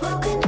broken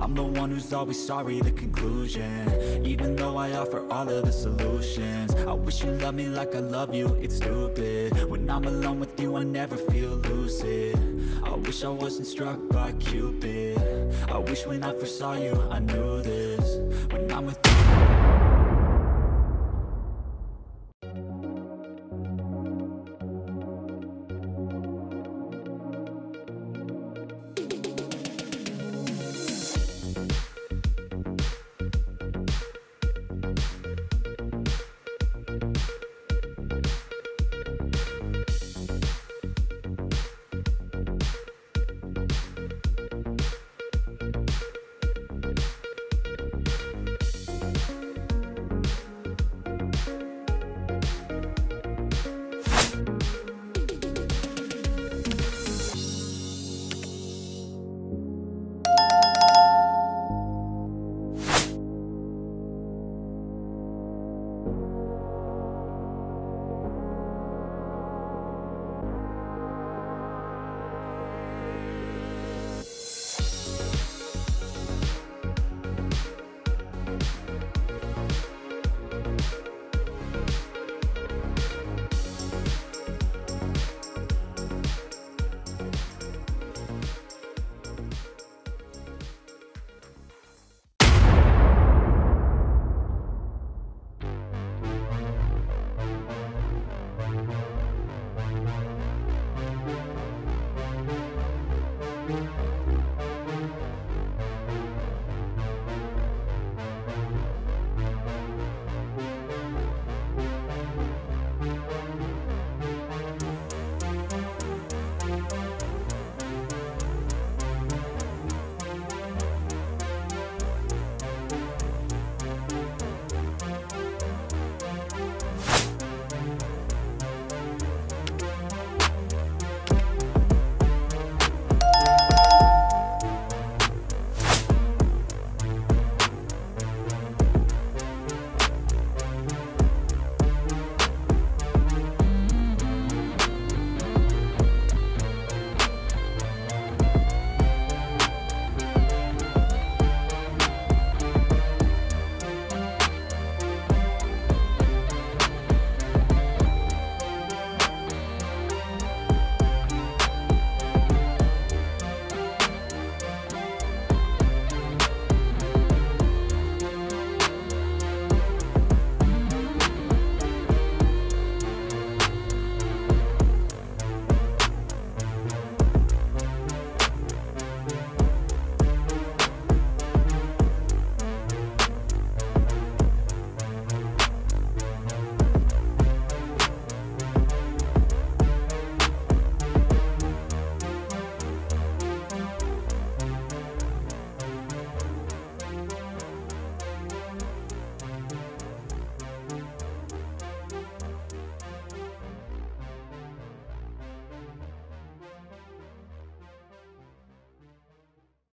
I'm the one who's always sorry, the conclusion. Even though I offer all of the solutions. I wish you loved me like I love you, it's stupid. When I'm alone with you, I never feel lucid. I wish I wasn't struck by Cupid. I wish when I first saw you, I knew this